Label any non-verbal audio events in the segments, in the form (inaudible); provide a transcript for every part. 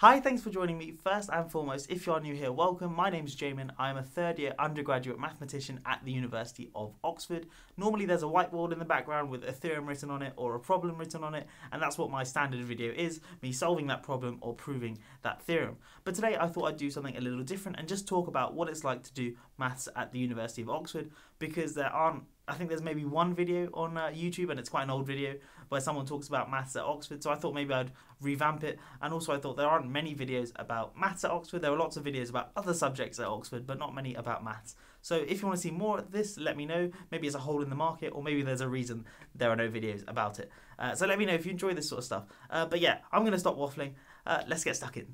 Hi, thanks for joining me. First and foremost, if you are new here, welcome. My name is Jaymin. I am a third year undergraduate mathematician at the University of Oxford. Normally, there's a whiteboard in the background with a theorem written on it or a problem written on it, and that's what my standard video is me solving that problem or proving that theorem. But today, I thought I'd do something a little different and just talk about what it's like to do maths at the University of Oxford because there aren't I think there's maybe one video on uh, YouTube, and it's quite an old video where someone talks about maths at Oxford. So I thought maybe I'd revamp it. And also, I thought there aren't many videos about maths at Oxford. There are lots of videos about other subjects at Oxford, but not many about maths. So if you want to see more of this, let me know. Maybe it's a hole in the market, or maybe there's a reason there are no videos about it. Uh, so let me know if you enjoy this sort of stuff. Uh, but yeah, I'm going to stop waffling. Uh, let's get stuck in.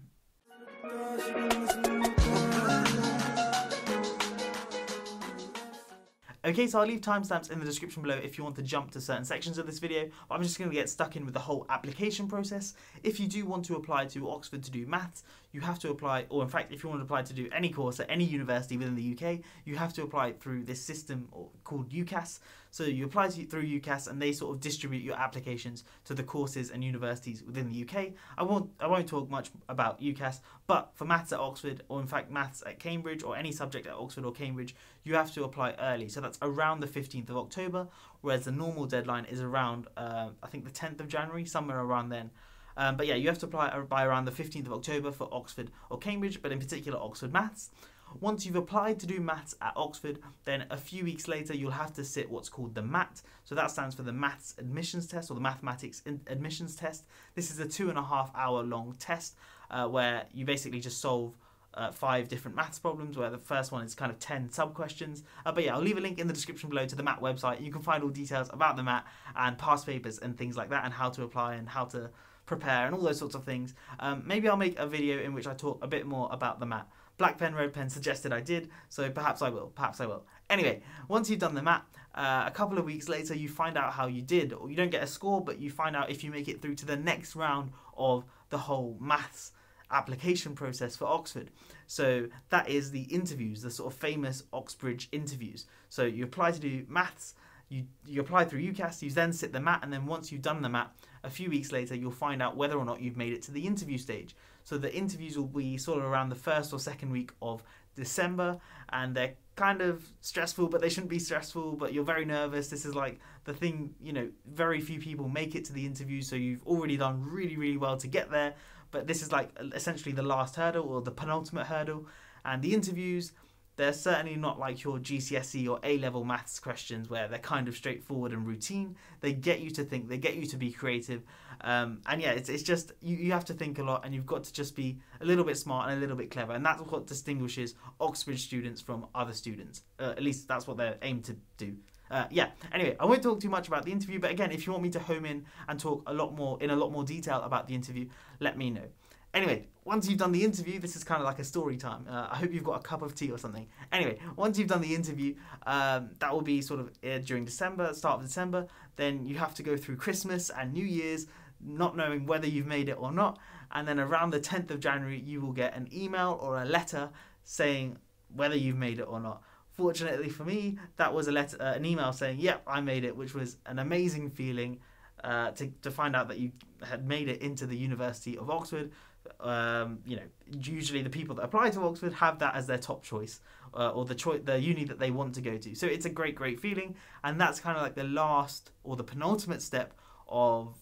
Okay, so I'll leave timestamps in the description below if you want to jump to certain sections of this video, but I'm just going to get stuck in with the whole application process. If you do want to apply to Oxford to do maths, you have to apply, or in fact, if you want to apply to do any course at any university within the UK, you have to apply through this system called UCAS. So you apply through UCAS and they sort of distribute your applications to the courses and universities within the UK. I won't, I won't talk much about UCAS, but for maths at Oxford, or in fact maths at Cambridge, or any subject at Oxford or Cambridge, you have to apply early. So that's around the 15th of October, whereas the normal deadline is around, uh, I think the 10th of January, somewhere around then. Um, but yeah, you have to apply by around the 15th of October for Oxford or Cambridge, but in particular Oxford Maths. Once you've applied to do maths at Oxford, then a few weeks later you'll have to sit what's called the MAT. So that stands for the Maths Admissions Test or the Mathematics Admissions Test. This is a two and a half hour long test uh, where you basically just solve uh, five different maths problems where the first one is kind of 10 sub questions. Uh, but yeah, I'll leave a link in the description below to the MAT website. You can find all details about the MAT and past papers and things like that and how to apply and how to prepare and all those sorts of things. Um, maybe I'll make a video in which I talk a bit more about the MAT. Black Pen, Red Pen suggested I did, so perhaps I will, perhaps I will. Anyway, once you've done the MAT, uh, a couple of weeks later you find out how you did, or you don't get a score, but you find out if you make it through to the next round of the whole maths application process for Oxford. So that is the interviews, the sort of famous Oxbridge interviews. So you apply to do maths, you you apply through UCAS, you then sit the MAT, and then once you've done the MAT, a few weeks later you'll find out whether or not you've made it to the interview stage. So the interviews will be sort of around the first or second week of December, and they're kind of stressful, but they shouldn't be stressful. But you're very nervous. This is like the thing, you know, very few people make it to the interview, so you've already done really, really well to get there. But this is like essentially the last hurdle or the penultimate hurdle, and the interviews they're certainly not like your GCSE or A level maths questions where they're kind of straightforward and routine. They get you to think, they get you to be creative. Um, and yeah, it's, it's just, you, you have to think a lot and you've got to just be a little bit smart and a little bit clever. And that's what distinguishes Oxford students from other students. Uh, at least that's what they're aimed to do. Uh, yeah, anyway, I won't talk too much about the interview, but again, if you want me to home in and talk a lot more, in a lot more detail about the interview, let me know. Anyway, once you've done the interview, this is kind of like a story time. Uh, I hope you've got a cup of tea or something. Anyway, once you've done the interview, um, that will be sort of uh, during December, start of December. Then you have to go through Christmas and New Year's, not knowing whether you've made it or not. And then around the 10th of January, you will get an email or a letter saying whether you've made it or not. Fortunately for me, that was a letter, uh, an email saying, "Yep, I made it," which was an amazing feeling uh, to to find out that you had made it into the University of Oxford um, you know, usually the people that apply to Oxford have that as their top choice uh, or the choice, the uni that they want to go to. So it's a great, great feeling, and that's kind of like the last or the penultimate step of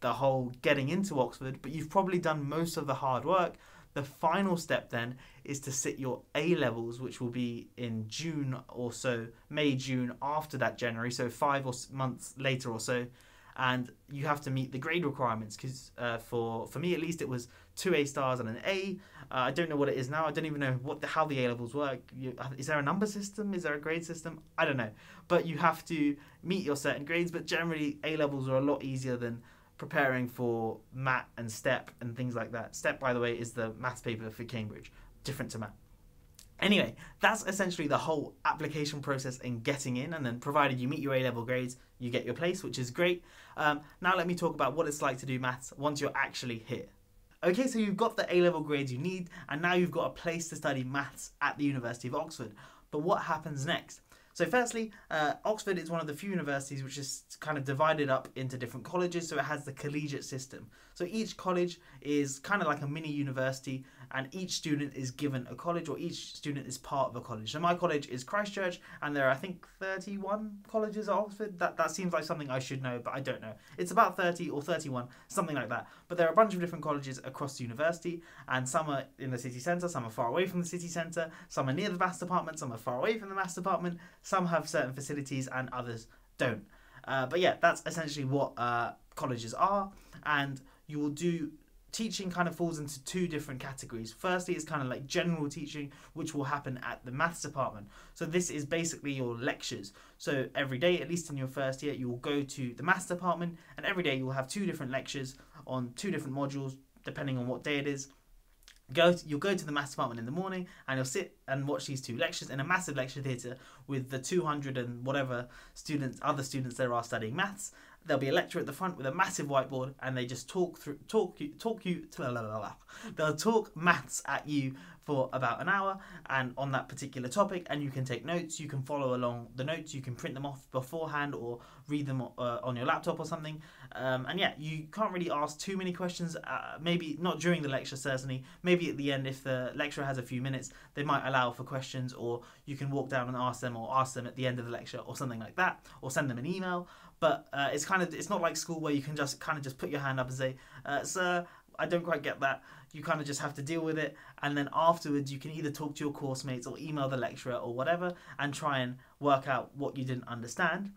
the whole getting into Oxford. But you've probably done most of the hard work. The final step then is to sit your A levels, which will be in June or so, May, June after that January, so five or months later or so and you have to meet the grade requirements because uh, for for me at least it was two A stars and an A. Uh, I don't know what it is now. I don't even know what the, how the A levels work. You, uh, is there a number system? Is there a grade system? I don't know. But you have to meet your certain grades. But generally, A levels are a lot easier than preparing for MAT and STEP and things like that. STEP, by the way, is the maths paper for Cambridge, different to MAT. Anyway, that's essentially the whole application process in getting in, and then provided you meet your A level grades, you get your place, which is great. Um, now, let me talk about what it's like to do maths once you're actually here. Okay, so you've got the A level grades you need, and now you've got a place to study maths at the University of Oxford. But what happens next? So, firstly, uh, Oxford is one of the few universities which is kind of divided up into different colleges, so it has the collegiate system. So, each college is kind of like a mini university, and each student is given a college, or each student is part of a college. So, my college is Christ Church, and there are, I think, 31 colleges at Oxford. That, that seems like something I should know, but I don't know. It's about 30 or 31, something like that. But there are a bunch of different colleges across the university, and some are in the city centre, some are far away from the city centre, some are near the maths department, some are far away from the maths department, some have certain facilities, and others don't. Uh, but yeah, that's essentially what uh, colleges are, and you will do teaching kind of falls into two different categories. Firstly, it's kind of like general teaching, which will happen at the maths department. So this is basically your lectures. So every day, at least in your first year, you will go to the maths department, and every day you will have two different lectures on two different modules, depending on what day it is. Go to, you'll go to the maths department in the morning and you'll sit and watch these two lectures in a massive lecture theatre with the 200 and whatever students other students there are studying maths there'll be a lecturer at the front with a massive whiteboard and they just talk through talk you talk you (laughs) they'll talk maths at you for about an hour and on that particular topic and you can take notes. You can follow along the notes. You can print them off beforehand or read them uh, on your laptop or something. Um, and yeah you can't really ask too many questions uh, maybe not during the lecture certainly. Maybe at the end if the lecturer has a few minutes they might allow for questions or you can walk down and ask them or ask them at the end of the lecture or something like that or send them an email but uh, it's kind of it's not like school where you can just kind of just put your hand up and say, uh, "Sir, I don't quite get that." You kind of just have to deal with it, and then afterwards you can either talk to your course mates or email the lecturer or whatever, and try and work out what you didn't understand.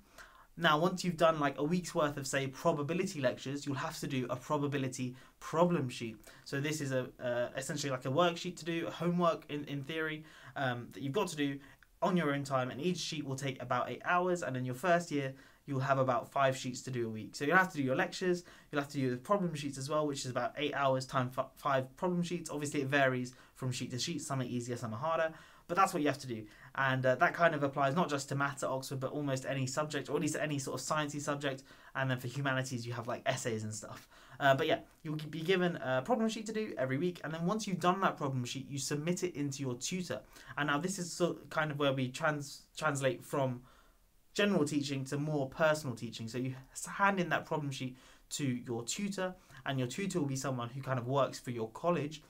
Now, once you've done like a week's worth of, say, probability lectures, you'll have to do a probability problem sheet. So this is a uh, essentially like a worksheet to do, homework in, in theory um, that you've got to do on your own time, and each sheet will take about eight hours. And in your first year, you'll have about five sheets to do a week. So you'll have to do your lectures, you'll have to do the problem sheets as well, which is about eight hours time five problem sheets. Obviously, it varies from sheet to sheet. Some are easier, some are harder, but that's what you have to do. And uh, that kind of applies not just to maths at Oxford, but almost any subject, or at least any sort of sciencey subject. And then for humanities, you have like essays and stuff. Uh, but yeah, you'll be given a problem sheet to do every week, and then once you've done that problem sheet, you submit it into your tutor. And now this is kind of where we trans translate from general teaching to more personal teaching. So you hand in that problem sheet to your tutor, and your tutor will be someone who kind of works for your college,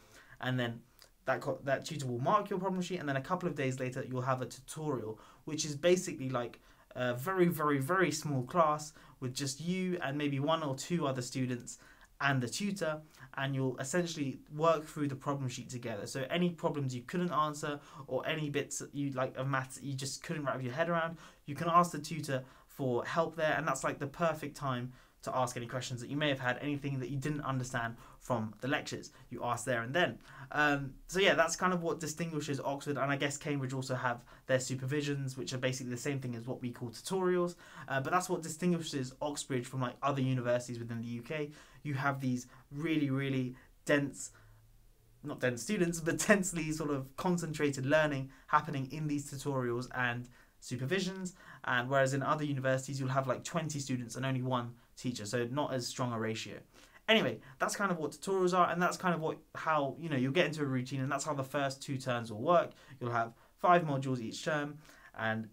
and then that that tutor will mark your problem sheet, and then a couple of days later you'll have a tutorial, which is basically like a very very very small class with just you and maybe one or two other students and the tutor and you'll essentially work through the problem sheet together. So any problems you couldn't answer or any bits you like of maths you just couldn't wrap your head around you can ask the tutor for help there and that's like the perfect time to ask any questions that you may have had, anything that you didn't understand from the lectures. You ask there and then. Um, so yeah, that's kind of what distinguishes Oxford, and I guess Cambridge also have their supervisions, which are basically the same thing as what we call tutorials. Uh, but that's what distinguishes Oxbridge from like other universities within the UK. You have these really, really dense not dense students, but (laughs) densely sort of concentrated learning happening in these tutorials and supervisions. And whereas in other universities, you'll have like 20 students and only one teacher, so not as strong a ratio. Anyway, that's kind of what tutorials are, and that's kind of what how you know you'll get into a routine, and that's how the first two terms will work. You'll have five modules each term, and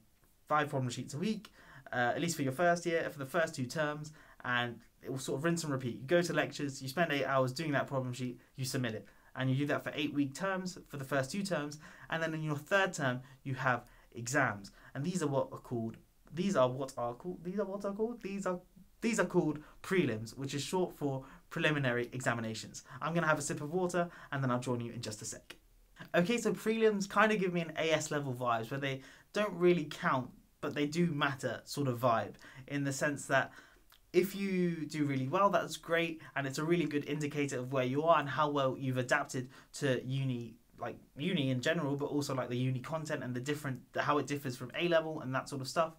five problem sheets a week, uh, at least for your first year, for the first two terms, and it will sort of rinse and repeat. You go to lectures, you spend eight hours doing that problem sheet, you submit it, and you do that for eight week terms for the first two terms, and then in your third term you have exams, and these are what are called. These are what are called. These are what are called. These are these are called prelims, which is short for preliminary examinations. I'm going to have a sip of water and then I'll join you in just a sec. Okay, so prelims kind of give me an AS level vibes where they don't really count, but they do matter sort of vibe in the sense that if you do really well, that's great, and it's a really good indicator of where you are and how well you've adapted to uni, like uni in general, but also like the uni content and the different how it differs from A level and that sort of stuff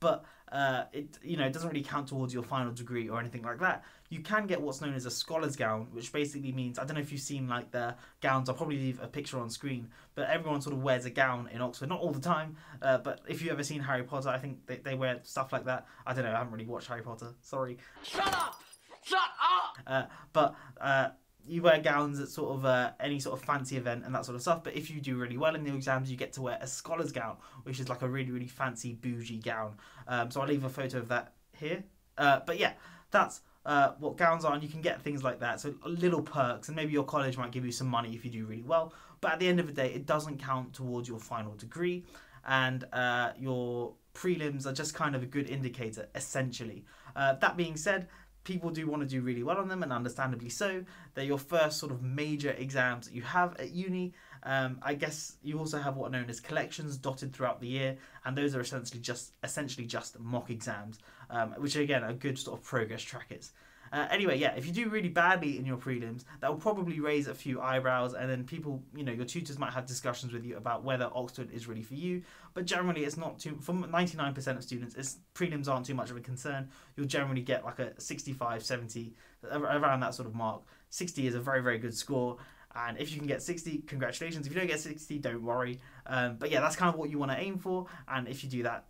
but uh, it you know it doesn't really count towards your final degree or anything like that. You can get what's known as a scholar's gown, which basically means I don't know if you've seen like the gowns. I'll probably leave a picture on screen, but everyone sort of wears a gown in Oxford, not all the time. Uh, but if you've ever seen Harry Potter, I think they, they wear stuff like that. I don't know. I haven't really watched Harry Potter. Sorry. Shut up! Shut up! Uh, but uh, you wear gowns at sort of uh, any sort of fancy event and that sort of stuff. But if you do really well in the exams, you get to wear a scholar's gown, which is like a really, really fancy, bougie gown. Um, so I'll leave a photo of that here. Uh, but yeah, that's uh, what gowns are, and you can get things like that. So little perks, and maybe your college might give you some money if you do really well. But at the end of the day, it doesn't count towards your final degree, and uh, your prelims are just kind of a good indicator, essentially. Uh, that being said, people do want to do really well on them, and understandably so. They're your first sort of major exams that you have at uni. Um, I guess you also have what are known as collections dotted throughout the year, and those are essentially just essentially just mock exams, um, which again are good sort of progress trackers. Uh, anyway, yeah, if you do really badly in your prelims, that will probably raise a few eyebrows, and then people, you know, your tutors might have discussions with you about whether Oxford is really for you. But generally, it's not too. For 99% of students, it's prelims aren't too much of a concern. You'll generally get like a 65, 70, around that sort of mark. 60 is a very, very good score. And if you can get 60, congratulations. If you don't get 60, don't worry. Um, but yeah, that's kind of what you want to aim for. And if you do that,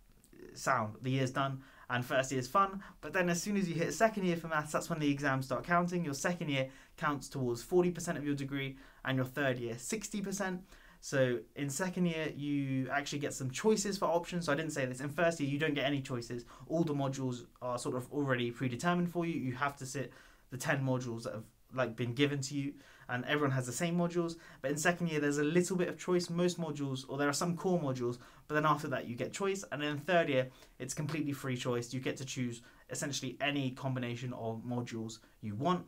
sound, the year's done and first year is fun. But then as soon as you hit second year for maths, that's when the exams start counting. Your second year counts towards 40% of your degree, and your third year 60%. So in second year, you actually get some choices for options. So I didn't say this. In first year, you don't get any choices. All the modules are sort of already predetermined for you. You have to sit the 10 modules that have like been given to you and everyone has the same modules. But in second year, there's a little bit of choice. Most modules, or there are some core modules, but then after that, you get choice. And then third year, it's completely free choice. You get to choose essentially any combination of modules you want.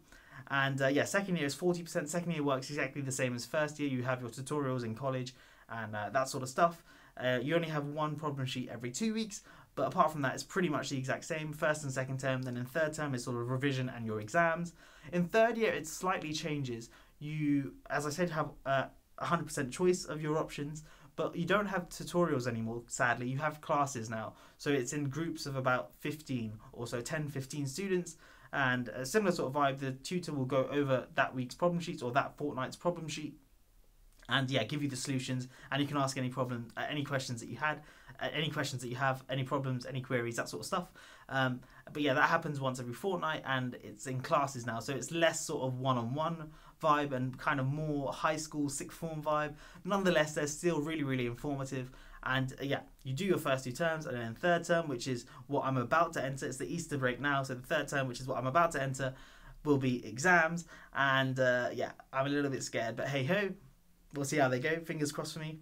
And uh, yeah, second year is 40%. Second year works exactly the same as first year. You have your tutorials in college and uh, that sort of stuff. Uh, you only have one problem sheet every two weeks, but apart from that, it's pretty much the exact same. First and second term, then in third term, it's sort of revision and your exams. In third year, it slightly changes you, as I said, have a 100% choice of your options, but you don't have tutorials anymore, sadly. You have classes now. So it's in groups of about 15 or so, 10, 15 students. And a similar sort of vibe, the tutor will go over that week's problem sheets or that fortnight's problem sheet and yeah, give you the solutions, and you can ask any problem, uh, any questions that you had, uh, any questions that you have, any problems, any queries, that sort of stuff. Um, but yeah, that happens once every fortnight, and it's in classes now, so it's less sort of one-on-one vibe and kind of more high school sixth form vibe. Nonetheless, they're still really, really informative. And uh, yeah, you do your first two terms, and then third term, which is what I'm about to enter. It's the Easter break now, so the third term, which is what I'm about to enter, will be exams. And uh, yeah, I'm a little bit scared, but hey ho, we'll see how they go. Fingers crossed for me.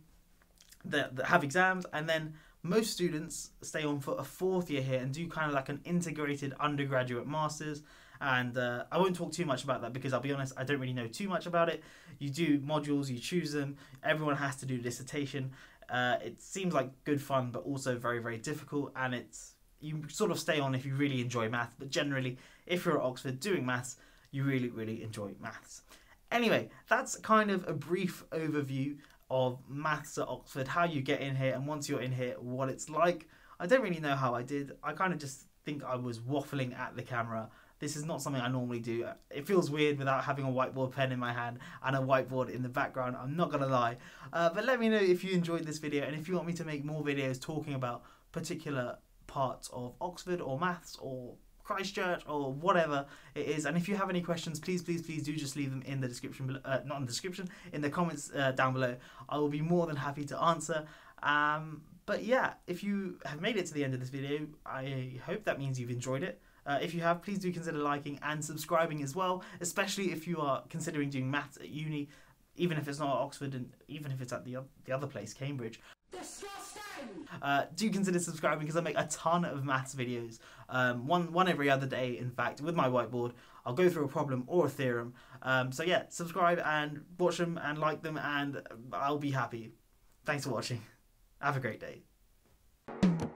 That, that have exams, and then most students stay on for a fourth year here and do kind of like an integrated undergraduate masters and uh, I won't talk too much about that because I'll be honest, I don't really know too much about it. You do modules, you choose them. Everyone has to do dissertation. Uh, it seems like good fun, but also very very difficult, and it's you sort of stay on if you really enjoy math. But generally, if you're at Oxford doing maths, you really really enjoy maths. Anyway, that's kind of a brief overview of maths at Oxford, how you get in here, and once you're in here, what it's like. I don't really know how I did. I kind of just think I was waffling at the camera this is not something I normally do. It feels weird without having a whiteboard pen in my hand and a whiteboard in the background. I'm not gonna lie. Uh, but let me know if you enjoyed this video and if you want me to make more videos talking about particular parts of Oxford or maths or Christ Church or whatever it is. And if you have any questions, please, please, please do just leave them in the description, below, uh, not in the description, in the comments uh, down below. I will be more than happy to answer. Um, but yeah, if you have made it to the end of this video, I hope that means you've enjoyed it. Uh, if you have, please do consider liking and subscribing as well, especially if you are considering doing maths at uni, even if it's not at Oxford and even if it's at the, the other place, Cambridge. Uh, do consider subscribing because I make a ton of maths videos, um, one one every other day. In fact, with my whiteboard, I'll go through a problem or a theorem. Um, so yeah, subscribe and watch them and like them, and I'll be happy. Thanks for watching. Have a great day.